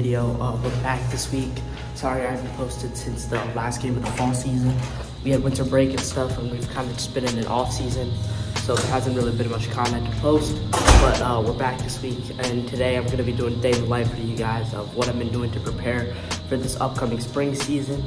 video. Uh, we're back this week. Sorry I haven't posted since the last game of the fall season. We had winter break and stuff, and we've kind of just been in an off season, so there hasn't really been much content to post. But uh, we're back this week, and today I'm gonna be doing day in life for you guys of what I've been doing to prepare for this upcoming spring season.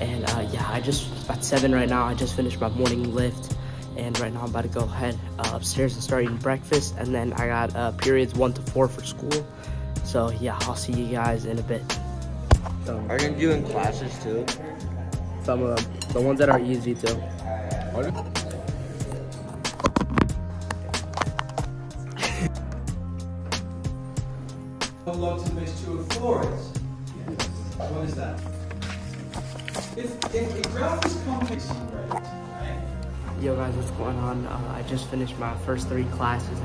And uh, yeah, I just about seven right now. I just finished my morning lift and right now I'm about to go head uh, upstairs and start eating breakfast and then I got uh, periods one to four for school so yeah I'll see you guys in a bit Are you gonna do in classes too? some of them the ones that are easy too log to the base 2 of 4 is? What is that? If, if a graph is complex, right? yo guys what's going on uh, I just finished my first three classes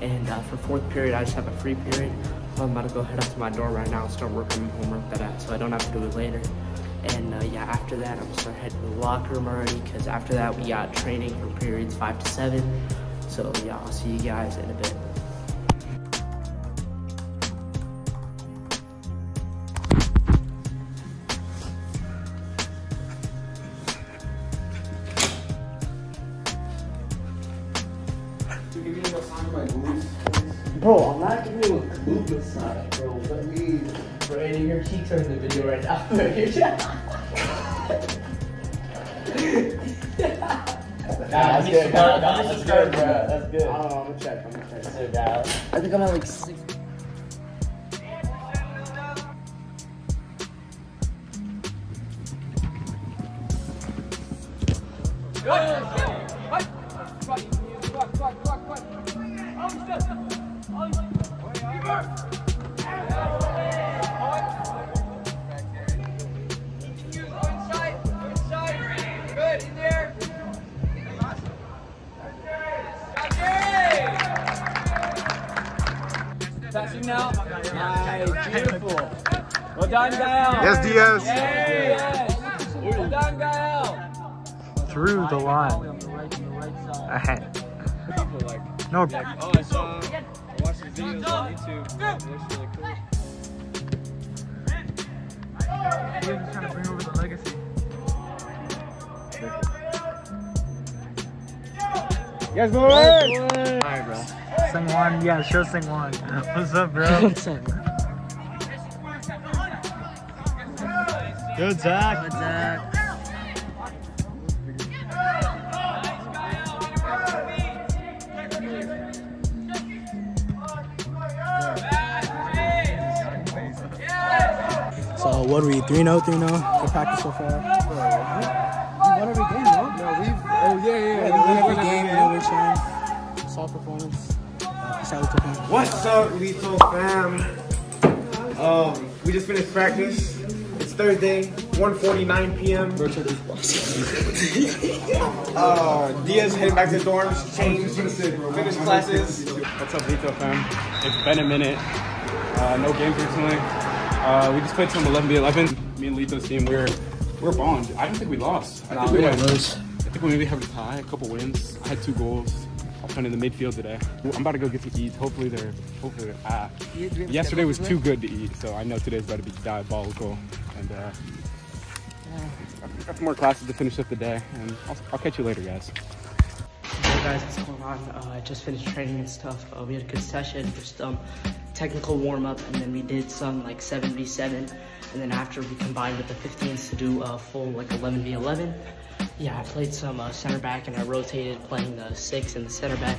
and uh, for fourth period I just have a free period so I'm about to go head up to my dorm right now and start working on homework that I, so I don't have to do it later. And uh, yeah after that I'm gonna start heading to the locker room already because after that we got training from periods 5 to 7 so yeah I'll see you guys in a bit video right. That's good. That's good, bro. That's good. I don't know, I'm gonna check. I'm gonna check. So bad. I think I'm at like six. Passing now. Nice. Beautiful. Well done, Gael. Yes, Diaz. Hey, yes. Well done, Gael. Through the line. no, Oh, I saw. I watched the videos on YouTube. It looks really cool. trying to bring over the legacy. Yes, boy. Alright, bro. Sing one, yeah, show sing one. What's up, bro? Good, Zach. So what are we? 3 0, 3 0 for practice so far? What every game, no? No, we've. Oh, yeah, yeah. Yeah, we win every game, you know, we're showing solid performance. What's up, Lethal fam? Um, we just finished practice. It's Thursday, 1:49 p.m. uh, Diaz heading back to the dorms, change, finish classes. What's up, Lito fam? It's been a minute. Uh, no games recently. Uh, we just played some 11 v 11. Me and Lito's team, we're we're bombed. I don't think we lost. I think we, had, I think we maybe have a tie, a couple wins. I had two goals. I'll play in the midfield today. I'm about to go get some eats. Hopefully they're hopefully they're ah. Yesterday was too good to eat, so I know today's about to be diabolical. And uh, I've got some more classes to finish up the day, and I'll, I'll catch you later, guys. Hey guys, what's going on? Uh, I just finished training and stuff. Uh, we had a good session, just um, technical warm up, and then we did some like 7v7, and then after we combined with the 15s to do a full like 11v11. Yeah, I played some uh, center back and I rotated playing the six and the center back.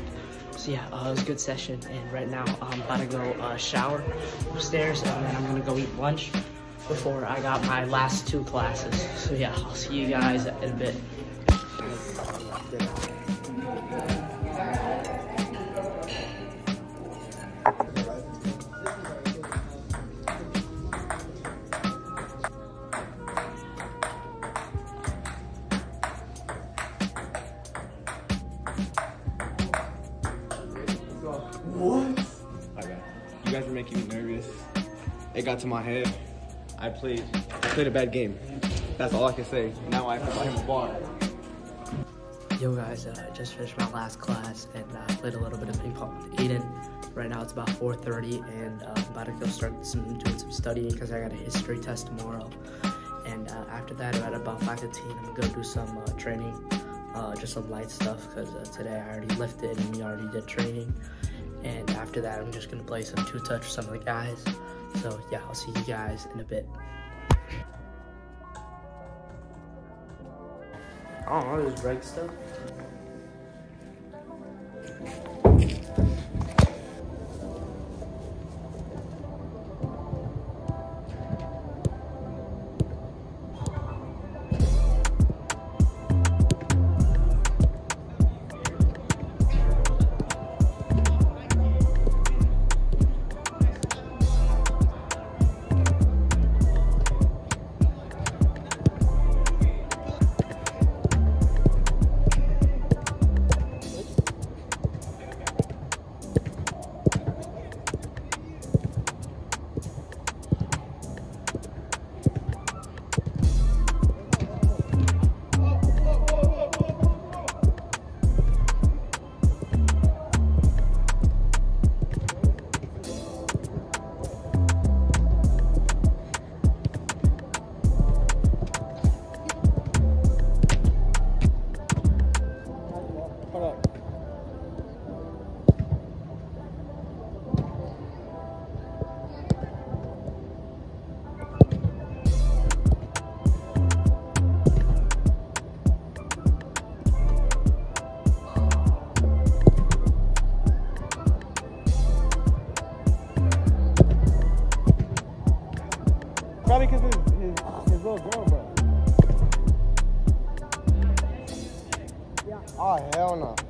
So yeah, uh, it was a good session, and right now I'm about to go uh, shower upstairs, and then I'm gonna go eat lunch before I got my last two classes. So yeah, I'll see you guys in a bit. You guys were making me nervous. It got to my head. I played. I played a bad game. That's all I can say. Now I have to buy him a bar. Yo guys, uh, I just finished my last class and uh, played a little bit of ping pong with Aiden. Right now it's about 4.30 and uh, I'm about to go start some, doing some studying because I got a history test tomorrow. And uh, after that, at about 5.15, I'm gonna go do some uh, training, uh, just some light stuff because uh, today I already lifted and we already did training. And after that, I'm just gonna play some two touch with some of the guys. So yeah, I'll see you guys in a bit. I don't know, break stuff. Oh, hell no.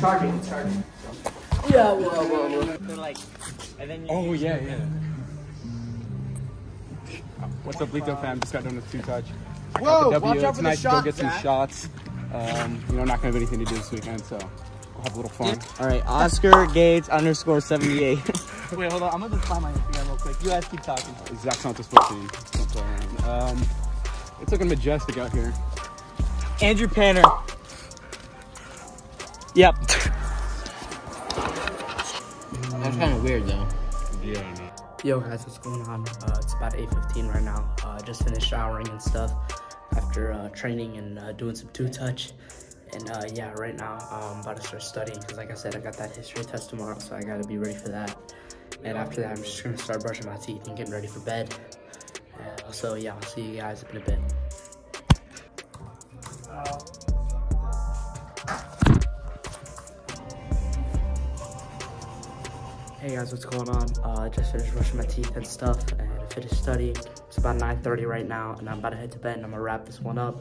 It's charging, it's charging. Yeah, whoa, whoa, whoa. They're like, and then Oh yeah, yeah. What's up, Lito fam? Just got done with two touch. I Whoa, got the watch out It's for the nice go shots, get some Zach. shots. Um, you know, not gonna have anything to do this weekend, so we'll have a little fun. All right, Oscar Gates underscore 78. Wait, hold on. I'm gonna just find my Instagram real quick. You guys keep talking. Zach Santos 14. Don't play around. Um, it's looking majestic out here. Andrew Panner. Yep. That's kind of weird though. Yo guys, what's going on? Uh, it's about 8.15 right now. Uh, just finished showering and stuff after uh, training and uh, doing some two-touch. And uh, yeah, right now I'm about to start studying because like I said, I got that history test tomorrow, so I gotta be ready for that. And after that, I'm just gonna start brushing my teeth and getting ready for bed. Uh, so yeah, I'll see you guys in a bit. Hey guys, what's going on? Uh, just finished brushing my teeth and stuff and finished studying. It's about 9.30 right now and I'm about to head to bed and I'm gonna wrap this one up.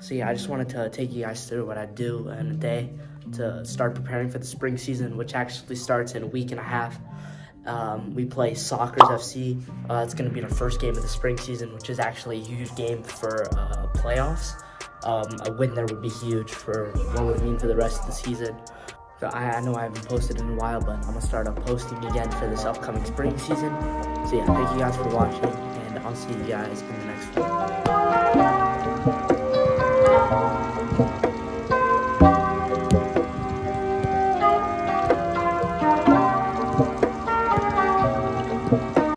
So yeah, I just wanted to take you guys through what I do in a day to start preparing for the spring season, which actually starts in a week and a half. Um, we play Sockers FC. Uh, it's gonna be the first game of the spring season, which is actually a huge game for uh, playoffs. Um, a win there would be huge for what would mean for the rest of the season. So I, I know I haven't posted in a while, but I'm gonna start up posting again for this upcoming spring season. So yeah, thank you guys for watching, and I'll see you guys in the next one.